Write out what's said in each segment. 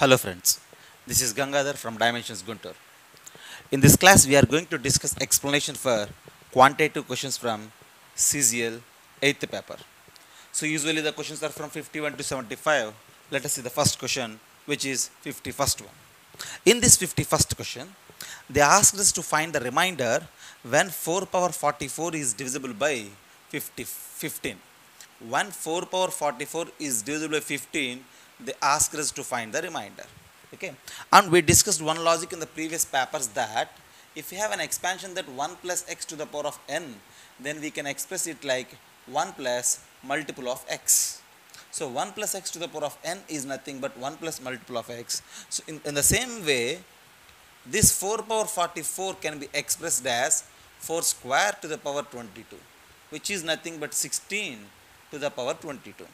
Hello friends, this is Gangadhar from Dimensions Guntur. In this class we are going to discuss explanation for quantitative questions from CGL 8th paper. So usually the questions are from 51 to 75. Let us see the first question which is 51st one. In this 51st question, they asked us to find the remainder when 4 power 44 is divisible by 50, 15. When 4 power 44 is divisible by 15, they asked us to find the remainder. Okay. And we discussed one logic in the previous papers that if you have an expansion that 1 plus x to the power of n, then we can express it like 1 plus multiple of x. So 1 plus x to the power of n is nothing but 1 plus multiple of x. So in, in the same way, this 4 power 44 can be expressed as 4 square to the power 22, which is nothing but 16 to the power 22.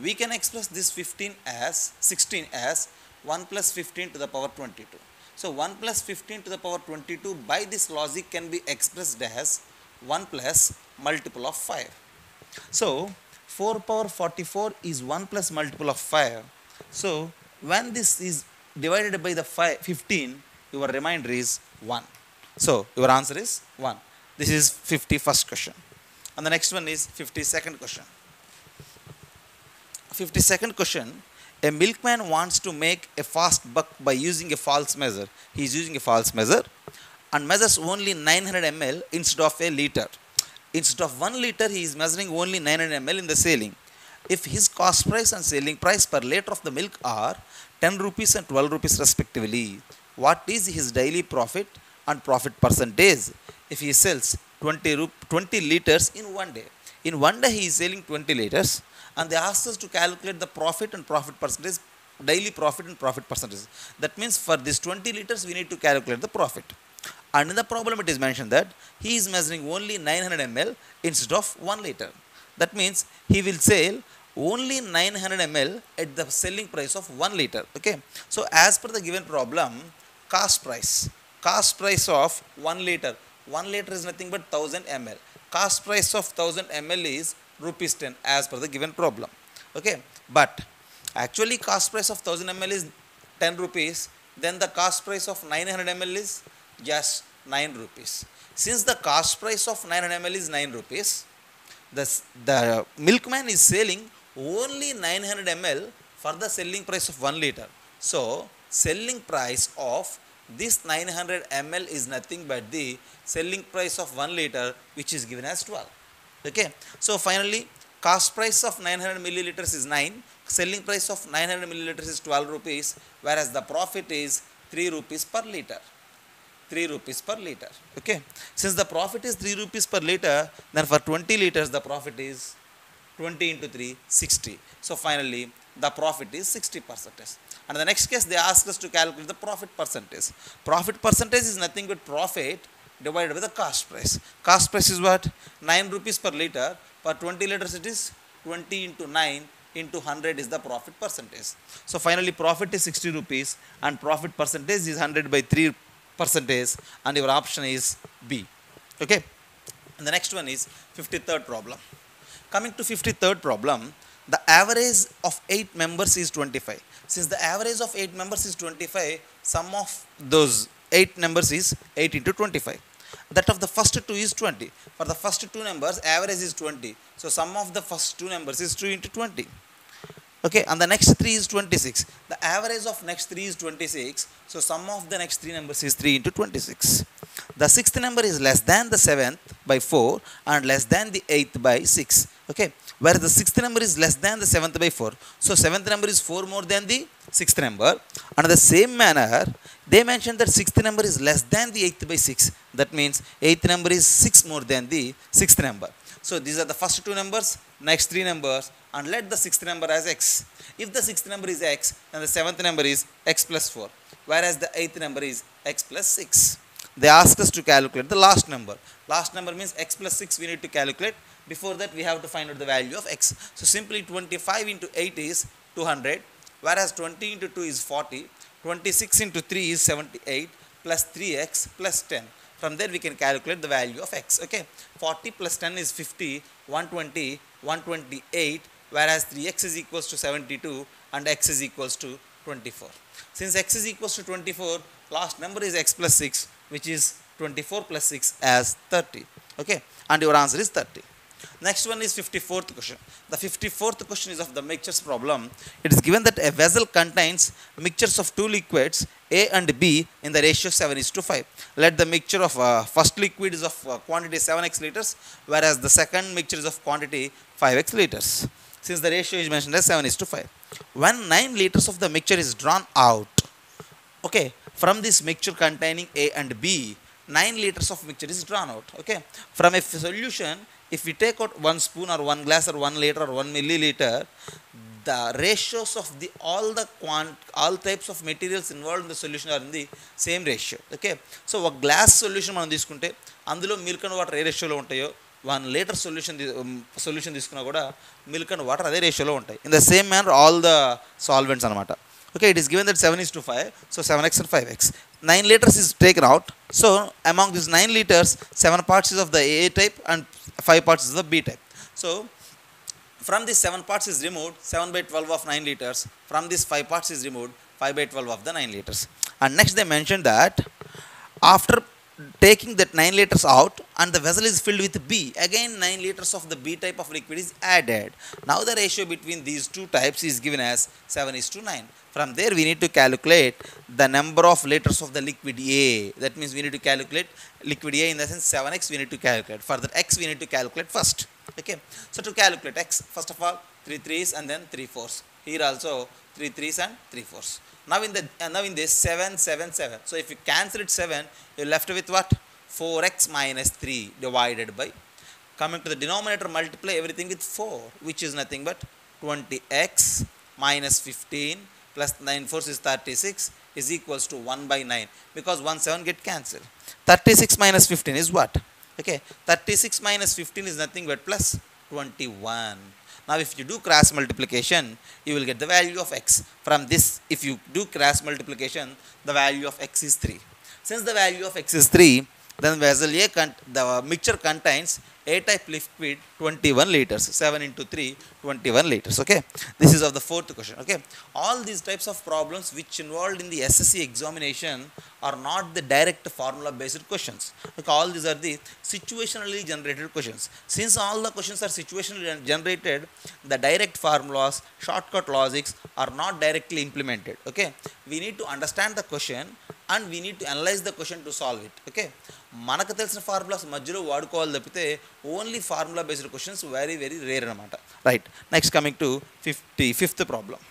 We can express this 15 as 16 as 1 plus 15 to the power 22. So 1 plus 15 to the power 22 by this logic can be expressed as 1 plus multiple of 5. So 4 power 44 is 1 plus multiple of 5. So when this is divided by the 5, 15, your remainder is 1. So your answer is 1. This is 51st question. And the next one is 52nd question. 52nd question. A milkman wants to make a fast buck by using a false measure. He is using a false measure and measures only 900 ml instead of a liter. Instead of 1 liter, he is measuring only 900 ml in the selling. If his cost price and selling price per liter of the milk are 10 rupees and 12 rupees respectively, what is his daily profit and profit percentage if he sells 20, 20 liters in one day? In one day, he is selling 20 liters and they ask us to calculate the profit and profit percentage, daily profit and profit percentage. That means for this 20 liters, we need to calculate the profit. And in the problem, it is mentioned that he is measuring only 900 ml instead of 1 liter. That means he will sell only 900 ml at the selling price of 1 liter. Okay. So, as per the given problem, cost price, cost price of 1 liter, 1 liter is nothing but 1000 ml. Cost price of 1000 ml is rupees 10 as per the given problem. Okay. But actually, cost price of 1000 ml is 10 rupees, then the cost price of 900 ml is just 9 rupees. Since the cost price of 900 ml is 9 rupees, the, the milkman is selling only 900 ml for the selling price of 1 liter. So, selling price of this 900 ml is nothing but the selling price of 1 liter which is given as 12. Okay. So, finally, cost price of 900 milliliters is 9, selling price of 900 milliliters is 12 rupees, whereas the profit is 3 rupees per liter. 3 rupees per liter. Okay. Since the profit is 3 rupees per liter, then for 20 liters the profit is 20 into 3, 60. So finally, the profit is 60 percentage. And the next case, they ask us to calculate the profit percentage. Profit percentage is nothing but profit divided by the cost price. Cost price is what? 9 rupees per liter. Per 20 liters, it is 20 into 9 into 100 is the profit percentage. So finally, profit is 60 rupees and profit percentage is 100 by 3 percentage and your option is B. Okay. And the next one is 53rd problem. Coming to 53rd problem, the average of 8 members is 25. Since the average of 8 members is 25, sum of those 8 numbers is 8 into 25. That of the first two is 20. For the first two numbers, average is 20. So sum of the first two numbers is 2 into 20. Okay, and the next 3 is 26. The average of next 3 is 26. So sum of the next 3 numbers is 3 into 26. The sixth number is less than the seventh by 4 and less than the eighth by 6. Okay, where the sixth number is less than the seventh by 4. So seventh number is 4 more than the sixth number. And the same manner, they mentioned that sixth number is less than the eighth by 6. That means eighth number is 6 more than the sixth number. So these are the first two numbers, next three numbers, and let the sixth number as x. If the sixth number is x, then the seventh number is x plus 4, whereas the eighth number is x plus 6. They ask us to calculate the last number. Last number means x plus 6 we need to calculate. Before that, we have to find out the value of x. So simply 25 into 8 is 200, whereas 20 into 2 is 40, 26 into 3 is 78, plus 3x plus 10. From there we can calculate the value of x. Okay, 40 plus 10 is 50, 120, 128, whereas 3x is equals to 72 and x is equals to 24. Since x is equals to 24, last number is x plus 6, which is 24 plus 6 as 30. Okay, and your answer is 30. Next one is 54th question. The 54th question is of the mixtures problem. It is given that a vessel contains mixtures of two liquids A and B in the ratio 7 is to 5. Let the mixture of uh, first liquid is of uh, quantity 7x liters, whereas the second mixture is of quantity 5x liters. Since the ratio is mentioned as 7 is to 5. When 9 liters of the mixture is drawn out, okay, from this mixture containing A and B, 9 liters of mixture is drawn out. Okay, from a solution, if we take out one spoon or one glass or one liter or one milliliter, the ratios of the all the quant all types of materials involved in the solution are in the same ratio. Okay, so ఒక glass solution మనం తీసుకుంటే అందులో milk and water ఏ రేషియోలో ఉంటాయో one litre solution solution తీసుకున్నా కూడా milk and water అదే రేషియోలో ఉంటాయి in the same manner all the solvents అనమాట okay it is given that 7 is to 5 so 7x and 5x 9 liters is taken out so among these 9 liters 7 parts is of the a type and 5 parts is of the b type. So from this 7 parts is removed 7 by 12 of 9 liters. From this 5 parts is removed 5 by 12 of the 9 liters. And next they mentioned that after taking that 9 liters out and the vessel is filled with B again 9 liters of the B type of liquid is added. Now the ratio between these two types is given as 7 is to 9 from there we need to calculate the number of liters of the liquid A. That means we need to calculate liquid A in the sense 7x we need to calculate. For that x we need to calculate first. Okay? So to calculate x first of all 3 3s and then 3 4s here also 3 3s and 3 4s now in the uh, now in this 7 7 7 so if you cancel it 7 you're left with what? 4x minus 3 divided by coming to the denominator multiply everything with 4 which is nothing but 20x minus 15 plus 9 fours is 36 is equals to 1 by 9 because 1 7 get cancelled. 36 minus 15 is what? Okay 36 minus 15 is nothing but plus 21 now if you do cross multiplication you will get the value of x. From this if you do cross multiplication the value of x is 3 since the value of x is 3 then vessel A the mixture contains A type liquid 21 liters 7 into 3 21 liters okay? This is of the fourth question okay? All these types of problems which involved in the SSC examination are not the direct formula based questions all these are the situationally generated questions. Since all the questions are situationally generated the direct formulas shortcut logics are not directly implemented okay? We need to understand the question and we need to analyse the question to solve it okay మనకు తెలిసిన formulas మధ్యలో వాడుకోవాలి తప్పితే only formula based questions very very rare అనమాట right next coming to fifty fifth problem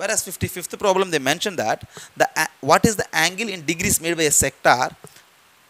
whereas 55th problem they mentioned that the a- what is the angle in degrees made by a sector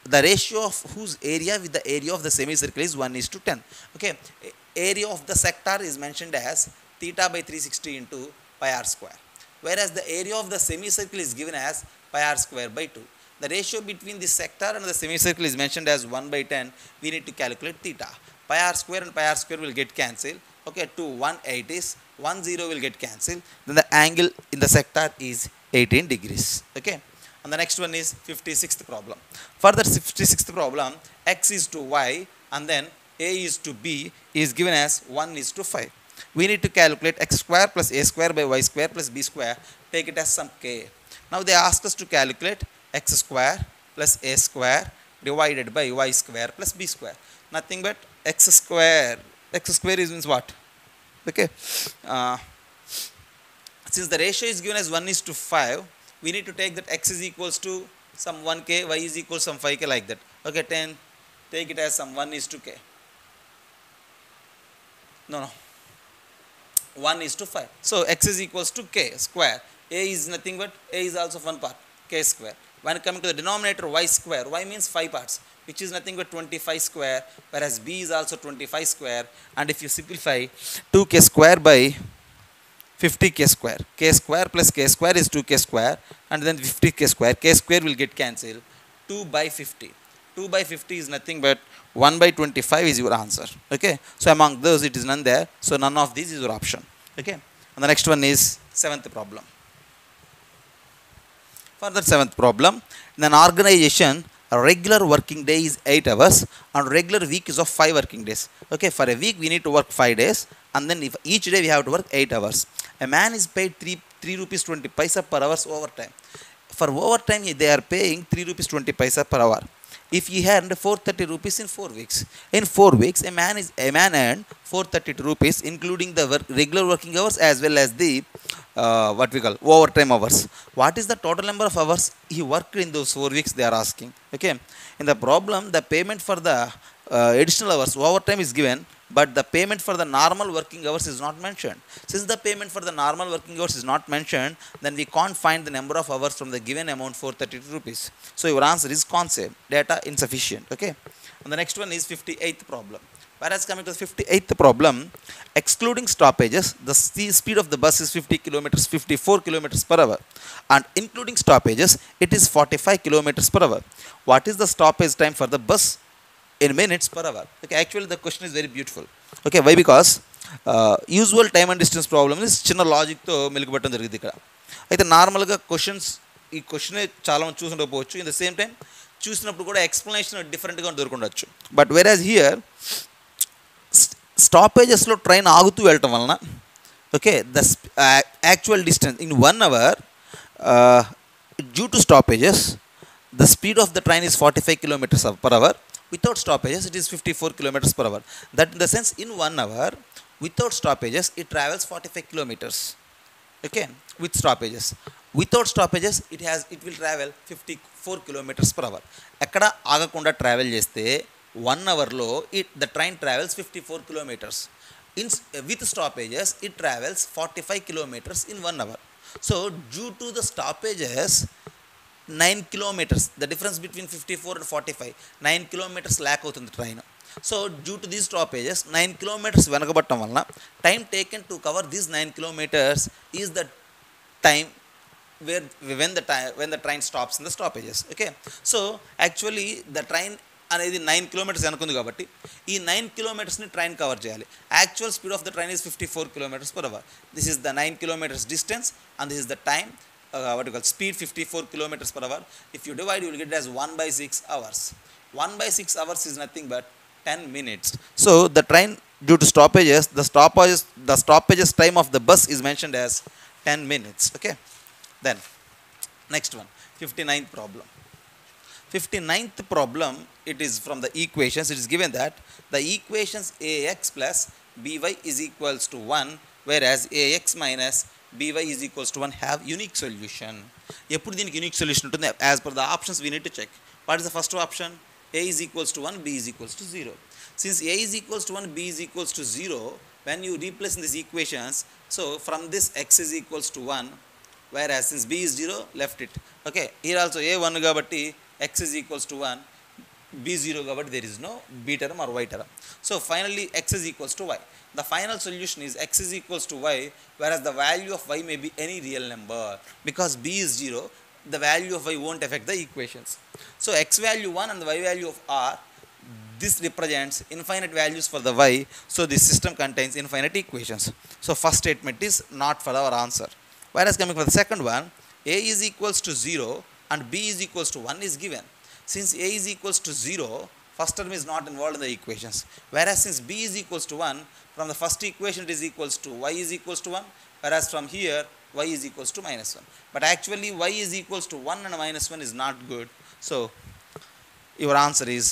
the ratio of whose area with the area of the semicircle is 1 is to 10 okay A- area of the sector is mentioned as theta by 360 into pi r square whereas the area of the semicircle is given as pi r square by 2 the ratio between the sector and the semicircle is mentioned as 1 by 10 we need to calculate theta. Pi r square and pi r square will get cancelled. Okay 2 1 8 is 1 0 will get cancelled. Then the angle in the sector is 18 degrees. Okay? And the next one is 56th problem. For the 56th problem x is to y and then a is to b is given as 1 is to 5 we need to calculate x square plus a square by y square plus b square. Take it as some k now they ask us to calculate x square plus a square divided by y square plus b square. Nothing but x square. X square is means what? Okay. Uh, since the ratio is given as 1 is to 5 we need to take that x is equals to some 1k y is equals to some 5k like that. Okay 10 take it as some 1 is to k. No no. 1 is to 5 so x is equals to k square a is nothing but a is also one part k square. When coming to the denominator y square y means 5 parts which is nothing but 25 square whereas b is also 25 square. And if you simplify 2k square by 50k square. K square plus k square is 2k square and then 50k square. K square will get cancelled. 2 by 50 2 by 50 is nothing but 1 by 25 is your answer okay? So among those it is none there. So none of these is your option okay? And the next one is seventh problem for the seventh problem in an organization a regular working day is 8 hours and regular week is of 5 working days okay for a week we need to work 5 days and then if each day we have to work 8 hours a man is paid 3 3 rupees 20 paisa per hours overtime. For overtime, they are paying 3 rupees 20 paisa per hour. If he earned 430 rupees in 4 weeks, in 4 weeks, a man is a man earned 432 rupees, including the work, regular working hours as well as the uh, what we call overtime hours. What is the total number of hours he worked in those 4 weeks? They are asking. Okay. In the problem, the payment for the uh, additional hours, overtime is given, but the payment for the normal working hours is not mentioned. Since the payment for the normal working hours is not mentioned, then we can't find the number of hours from the given amount 432 rupees. So your answer is concept, data insufficient. Okay. And the next one is 58th problem. Whereas coming to the 58th problem, excluding stoppages, the speed of the bus is 50 kilometers, 54 kilometers per hour, and including stoppages, it is 45 kilometers per hour. What is the stoppage time for the bus in minutes per hour? Okay, actually the question is very beautiful. Okay, why? Because usual time and distance problem చిన్న లాజిక్తో మెలుగుపెట్టడం జరిగింది ఇక్కడ అయితే నార్మల్గా questions ఈ క్వశ్చనే చాలా మంది చూసుండకపోవచ్చు ఇన్ ద సేమ్ టైం చూసినప్పుడు కూడా ఎక్స్ప్లెనేషన్ డిఫరెంట్గా దొరుకుండొచ్చు బట్ వెరాజ్ హియర్ స్టాపేజెస్లో ట్రైన్ ఆగుతూ వెళ్ళటం వలన okay the actual distance in one hour due to stoppages the speed of the train is forty five kilometres per hour without stoppages it is 54 kilometers per hour that in the sense in one hour without stoppages it travels 45 kilometers okay with stoppages without stoppages it has it will travel 54 kilometers per hour ఎక్కడ ఆగకుండా travel చేస్తే one అవర్లో it the train travels fifty four kilometres in with stoppages it travels forty five kilometres in one hour so due to the stoppages nine kilometres the difference between fifty four and forty five nine kilometres lack అవుతుంది train. So due to these stoppages nine kilometres వెనకబట్టడం వలన time taken to cover these nine kilometres is the time where when the tie when the train stops in the stoppages okay so actually the train అనేది nine kilometres వెనుకుంది కాబట్టి ఈ nine కిలోమీటర్స్ని train cover చేయాలి. Actual speed of the train is fifty four kilometres per hour this is the nine kilometres distance and this is the time uh, what you call speed 54 kilometers per hour. If you divide you will get it as 1 by 6 hours. 1 by 6 hours is nothing but 10 minutes. So the train due to stoppages the stoppages the stoppages time of the bus is mentioned as 10 minutes. Okay? Then next one 59th problem. 59th problem it is from the equations. It is given that the equations ax plus by is equals to 1 whereas ax minus by is equals to 1 have unique solution ఎప్పుడు దీనికి unique solution ఉంటుంది as per the options we need to check what is the first option a is equals to 1 b is equals to 0 since a is equals to 1 b is equals to 0 when you replace in these equations so from this x is equals to 1 whereas since b is 0 left it okay here also a 1 కాబట్టి x is equals to 1 b 0 కాబట్టి there is no b term or y term so finally x is equals to y the final solution is x is equals to y whereas the value of y may be any real number because b is 0 the value of y won't affect the equations so x value 1 and the y value of r this represents infinite values for the y so this system contains infinite equations so first statement is not for our answer whereas coming for the second one a is equals to 0 and b is equals to 1 is given since a is equals to 0 first term is not involved in the equations whereas since b is equals to 1 from the first equation it is equals to y is equals to 1 whereas from here y is equals to minus 1 but actually y is equals to 1 and minus 1 is not good so your answer is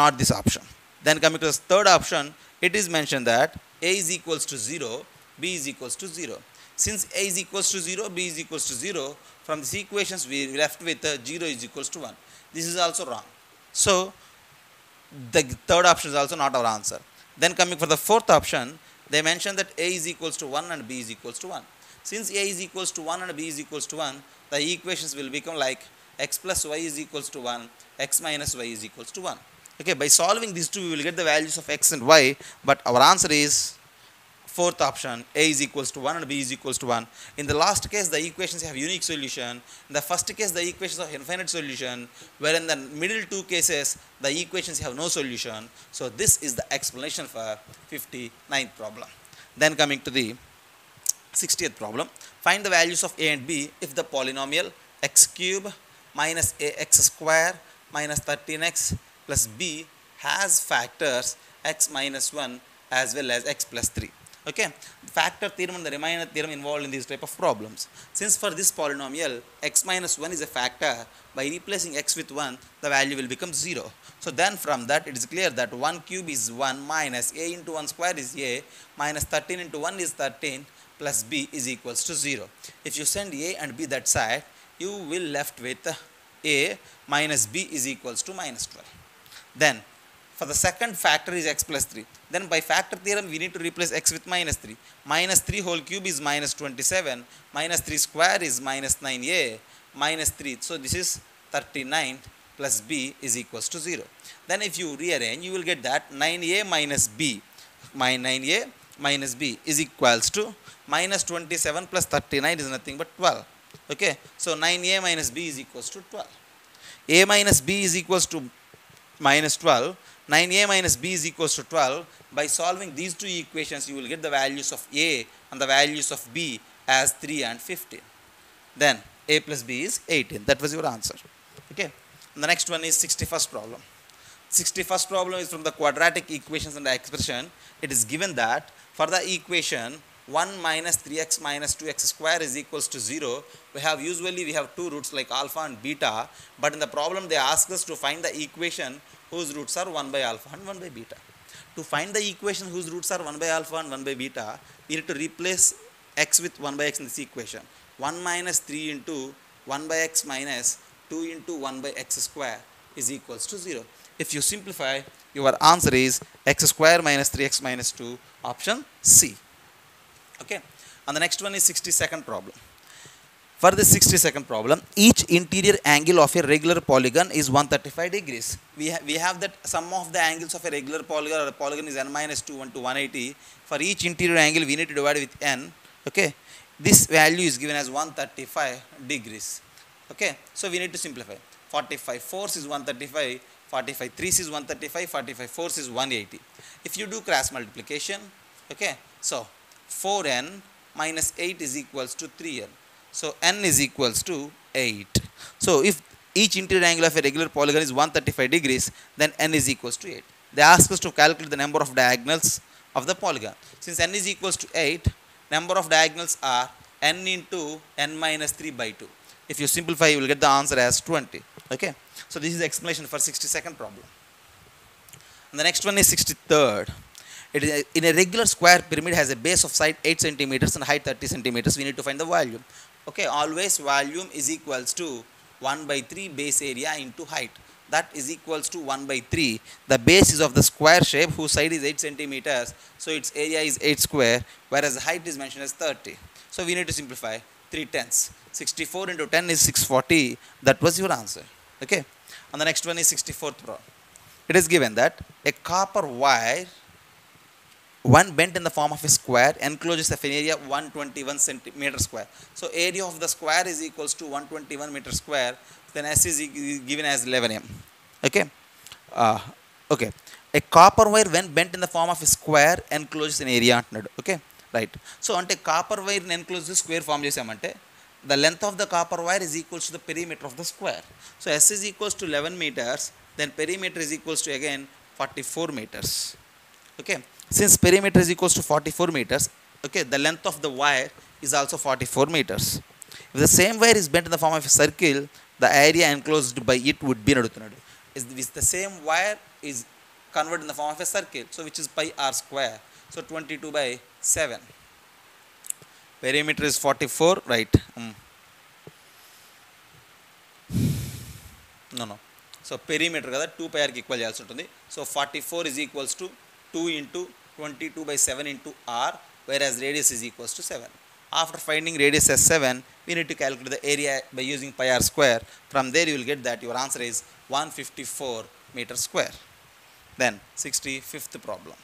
not this option then coming to the third option it is mentioned that a is equals to 0 b is equals to 0 since a is equals to 0 b is equals to 0 from these equations we left with uh, 0 is equals to 1 this is also wrong. So the third option is also not our answer. Then coming for the fourth option they mentioned that a is equals to 1 and b is equals to 1 since a is equals to 1 and b is equals to 1 the equations will become like x plus y is equals to 1 x minus y is equals to 1 okay by solving these two we will get the values of x and y but our answer is fourth option a is equals to 1 and b is equals to 1 in the last case the equations have unique solution. In the first case the equations have infinite solution where in the middle two cases the equations have no solution. So this is the explanation for 59th problem. Then coming to the 60th problem. Find the values of a and b if the polynomial x cube minus ax square minus 13x plus b has factors x minus 1 as well as x plus 3 Okay, factor theorem and the remainder theorem involved in these type of problems. Since for this polynomial x minus 1 is a factor, by replacing x with 1, the value will become 0. So then from that it is clear that 1 cube is 1 minus a into 1 square is a minus 13 into 1 is 13 plus b is equals to 0. If you send a and b that side, you will left with a minus b is equals to minus 12. Then for the second factor is x plus 3. Then by factor theorem we need to replace x with minus 3. Minus 3 whole cube is minus 27. Minus 3 square is minus 9a minus 3. So this is 39 plus b is equals to 0. Then if you rearrange you will get that 9a minus b my 9a minus b is equals to minus 27 plus 39 is nothing but 12. Okay. So 9a minus b is equals to 12. a minus b is equals to minus 12 9a minus b is equals to 12. By solving these two equations, you will get the values of a and the values of b as 3 and 15. Then a plus b is 18. That was your answer. Okay. And the next one is 61st problem. 61st problem is from the quadratic equations and the expression. It is given that for the equation 1 minus 3x minus 2x square is equals to 0. We have usually we have two roots like alpha and beta. But in the problem they ask us to find the equation whose roots are 1 by alpha and 1 by beta. To find the equation whose roots are 1 by alpha and 1 by beta, we need to replace x with 1 by x in this equation. 1 minus 3 into 1 by x minus 2 into 1 by x square is equals to 0. If you simplify, your answer is x square minus 3x minus 2, option C. Okay. And the next one is 62nd problem. For the 62nd problem, each interior angle of a regular polygon is 135 degrees. We, ha we have that sum of the angles of a regular polygon or a polygon is n minus 2 1 to 180. For each interior angle, we need to divide with n. Okay. This value is given as 135 degrees. Okay. So we need to simplify. 45 fours is 135, 45 threes is 135, 45 fours is 180. If you do cross multiplication, okay. So 4n minus 8 is equals to 3n. So n is equals to 8. So if each interior angle of a regular polygon is 135 degrees, then n is equals to 8. They ask us to calculate the number of diagonals of the polygon. Since n is equals to 8, number of diagonals are n into n minus 3 by 2. If you simplify, you will get the answer as 20. Okay. So this is the explanation for 62nd problem. And the next one is 63rd. It is a, in a regular square pyramid has a base of side 8 centimeters and height 30 centimeters. We need to find the volume okay always volume is equals to 1 by 3 base area into height. That is equals to 1 by 3 the base is of the square shape whose side is 8 centimeters. So its area is 8 square whereas the height is mentioned as 30 so we need to simplify. 3 tenths 64 into 10 is 640 that was your answer. Okay? And the next one is 64th problem it is given that a copper wire one bent in the form of a square encloses an area 121 centimeter square. So area of the square is equals to 121 meter square. Then S is given as 11 m. Okay. Uh, okay. A copper wire when bent in the form of a square encloses an area Okay. Right. So ante copper wire encloses square form చేసామంటే the length of the copper wire is equals to the perimeter of the square. So S is equals to 11 meters. Then perimeter is equals to again 44 meters. Okay since perimeter is equals to 44 meters, okay, the length of the wire is also 44 meters. If the same wire is bent in the form of a circle, the area enclosed by it would be అడుగుతున్నాడు is the same wire is converted in the form of a circle so which is pi r square so 22 by 7 perimeter is 44 right mm. no no so perimeter kada 2 pi r కి equal చేయాల్సి ఉంటుంది so 44 is equals to 2 into 22 by 7 into r whereas radius is equals to 7. After finding radius as 7, we need to calculate the area by using pi r square. From there you will get that your answer is 154 meter square. Then 65th problem.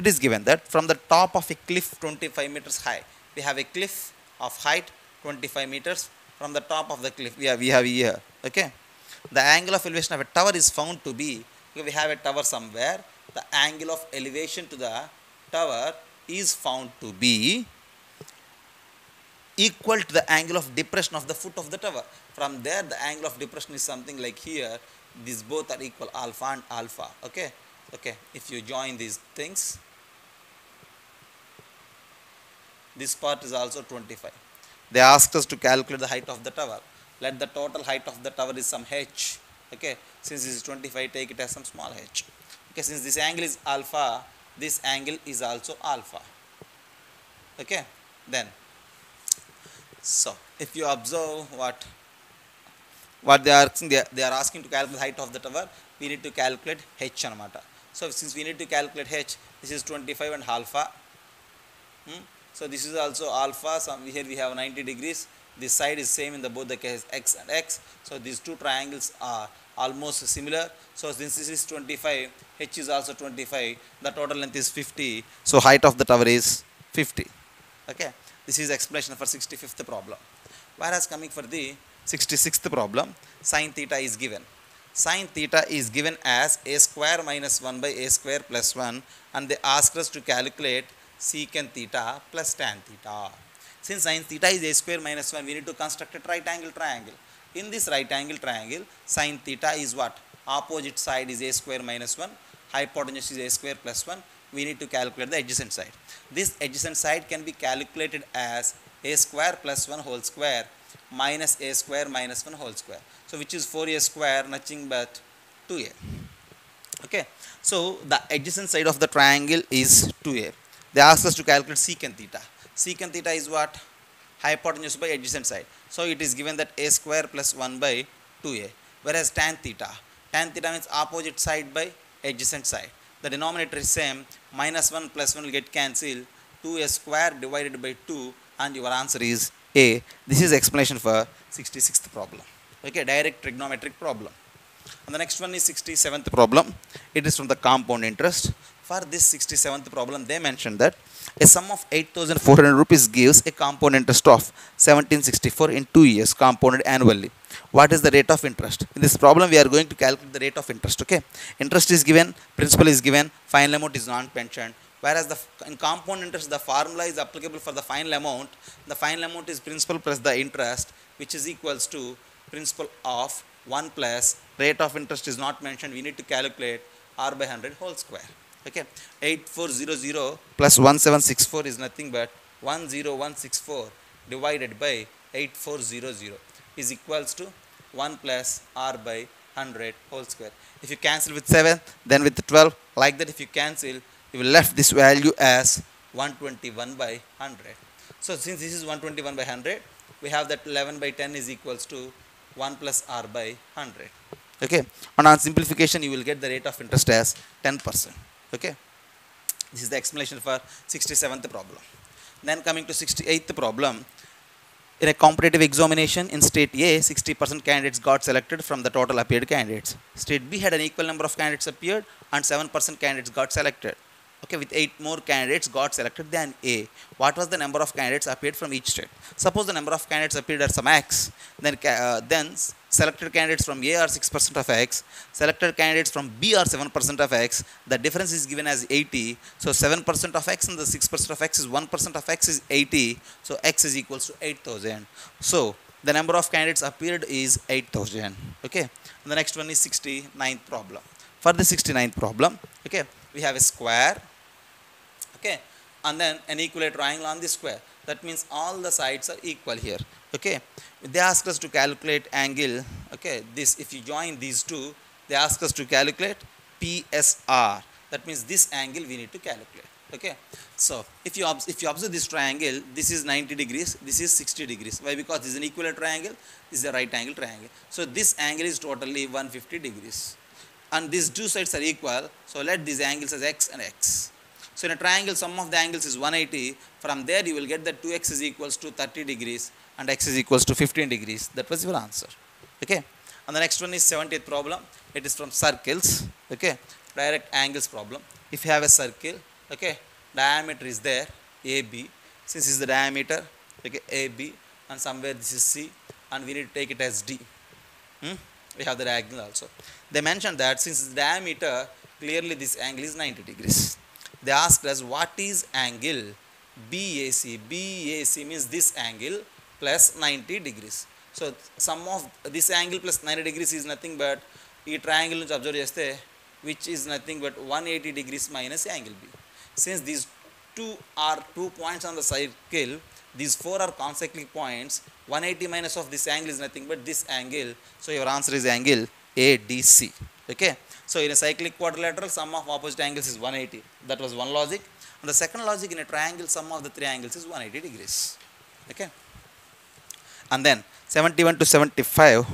It is given that from the top of a cliff 25 meters high, we have a cliff of height 25 meters from the top of the cliff we have, we have here. Okay. The angle of elevation of a tower is found to be, we have a tower somewhere the angle of elevation to the tower is found to be equal to the angle of depression of the foot of the tower. From there, the angle of depression is something like here. These both are equal, alpha and alpha. Okay, okay. If you join these things, this part is also 25 they asked us to calculate the height of the tower let the total height of the tower is some h okay since this is 25 take it as some small h okay since this angle is alpha this angle is also alpha. Okay then. So if you observe what what they are asking they they are asking to calculate the height of the tower we need to calculate h anamata. So since we need to calculate h this is 25 and alpha. Hmm? so this is also alpha some here we have 90 degrees this side is same in the both the cases x and x. So these two triangles are almost similar. So since this is 25 h is also 25 the total length is 50 so height of the tower is 50 okay? This is explanation for 65th problem. Whereas coming for the 66th problem sine theta is given. Sine theta is given as a square minus 1 by a square plus 1 and they ask us to calculate secant theta plus tan theta since sine theta is a square minus 1 we need to construct a right angle triangle. In this right angle triangle sine theta is what? Opposite side is a square minus 1 hypotenuse is a square plus 1 we need to calculate the adjacent side. This adjacent side can be calculated as a square plus 1 whole square minus a square minus 1 whole square. So which is 4a square nothing but 2a okay. So the adjacent side of the triangle is 2a they ask us to calculate secant theta secant theta is what? Hypotenuse by adjacent side. So it is given that a square plus 1 by 2a whereas tan theta. Tan theta means opposite side by adjacent side. The denominator is same. Minus 1 plus 1 will get cancelled. 2a square divided by 2 and your answer is a. This is explanation for 66th problem. Okay direct trigonometric problem. And the next one is 67th problem. It is from the compound interest. For this 67th problem they mentioned that a sum of 8400 rupees gives a compound interest of 1764 in 2 years compounded annually. What is the rate of interest? In this problem we are going to calculate the rate of interest okay? Interest is given principal is given final amount is not mentioned whereas the in compound interest the formula is applicable for the final amount. The final amount is principal plus the interest which is equals to principal of 1 plus rate of interest is not mentioned. We need to calculate r by 100 whole square okay. 8400 plus 1764 is nothing but 10164 divided by 8400 is equals to 1 plus r by 100 whole square. If you cancel with 7 then with 12 like that if you cancel you will left this value as 121 by 100 so since this is 121 by 100 we have that 11 by 10 is equals to 1 plus r by 100 okay. And on simplification you will get the rate of interest as 10% okay? This is the explanation for 67th problem. Then coming to 68th problem. In a competitive examination in state A 60% candidates got selected from the total appeared candidates. State B had an equal number of candidates appeared and 7% candidates got selected. Okay with 8 more candidates got selected than A. What was the number of candidates appeared from each state? Suppose the number of candidates appeared are some x then uh, then selected candidates from A are 6% of x, selected candidates from B are 7% of x, the difference is given as 80. So 7% of x and the 6% of x is 1% of x is 80. So x is equals to 8000. So the number of candidates appeared is 8000. Okay. And the next one is 69th problem. For the 69th problem, okay, we have a square, okay, and then an equilateral triangle on the square. That means all the sides are equal here okay? They ask us to calculate angle okay? This if you join these two they ask us to calculate PSR that means this angle we need to calculate okay? So if you if you observe this triangle this is 90 degrees this is 60 degrees. Why? Because this is an equilateral triangle this is a right angle triangle. So this angle is totally 150 degrees. And these two sides are equal so let these angles as x and x so in a triangle sum of the angles is 180 from there you will get that 2x is equals to 30 degrees and x is equals to 15 degrees. That was your answer. Okay. And the next one is 70th problem. It is from circles. Okay. Direct angles problem. If you have a circle, okay, diameter is there, AB. Since this is the diameter, okay, AB, and somewhere this is C, and we need to take it as D. Hmm? We have the diagonal also. They mentioned that since the diameter, clearly this angle is 90 degrees They asked us what is angle BAC. BAC means this angle plus 90 degrees. So sum of this angle plus 90 degrees is nothing but ఈ triangle నుంచి which is nothing but 180 degrees minus angle B. Since these two are two points on the cycle these four are concentric points 180 minus of this angle is nothing but this angle so your answer is angle ADC okay? So in a cyclic quadrilateral sum of opposite angles is 180 that was one logic. And the second logic in a triangle sum of the three angles is 180 degrees. Okay? And then 71 to 75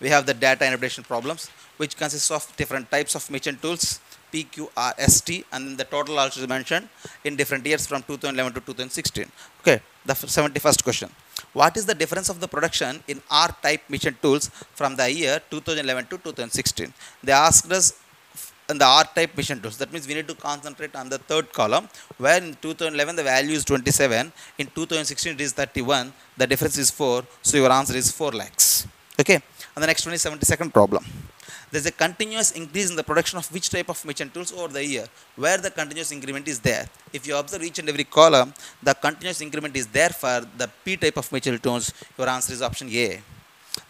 we have the data interpretation problems which consists of different types of machine tools P, Q, R, S, T and the total also is mentioned in different years from 2011 to 2016 okay? The 71st question what is the difference of the production in R type machine tools from the year 2011 to 2016 they asked us in the R type machine tools. That means we need to concentrate on the third column where in 2011 the value is 27, in 2016 it is 31, the difference is 4, so your answer is 4 lakhs. Okay, and the next one is 72nd problem. There is a continuous increase in the production of which type of machine tools over the year where the continuous increment is there. If you observe each and every column, the continuous increment is there for the P type of machine tools, your answer is option A.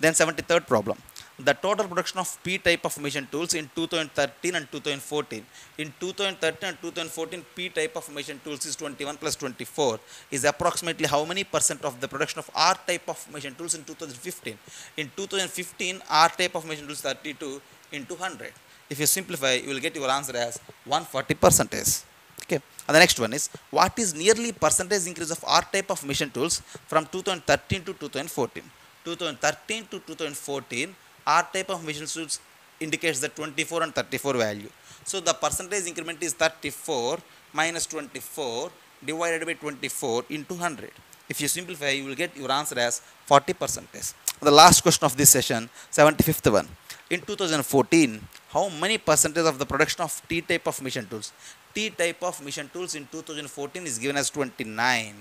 Then 73rd problem the total production of P type of machine tools in 2013 and 2014. In 2013 and 2014, P type of machine tools is 21 plus 24 is approximately how many percent of the production of R type of machine tools in 2015. In 2015, R type of machine tools 32 into 100. If you simplify, you will get your answer as 140 percentage. Okay. And the next one is what is nearly percentage increase of R type of machine tools from 2013 to 2014. 2013 to 2014 R type of machine tools indicates the 24 and 34 value. So the percentage increment is 34 minus 24 divided by 24 into 100. If you simplify, you will get your answer as 40 percentage. The last question of this session, 75th one. In 2014, how many percentage of the production of T type of machine tools? T type of machine tools in 2014 is given as 29.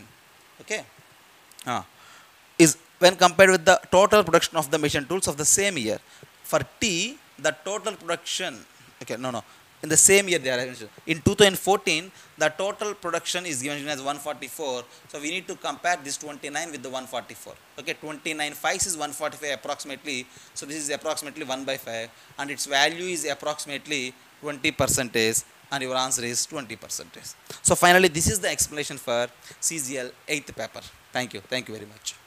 Okay. Ah. Is when compared with the total production of the machine tools of the same year. For T, the total production, okay, no, no, in the same year they are in 2014 the total production is given as 144 so we need to compare this 29 with the 144 okay 29 5 is 145 approximately. So this is approximately 1 by 5 and its value is approximately 20 percentage and your answer is 20 percentage. So finally this is the explanation for CGL 8th paper. Thank you. Thank you very much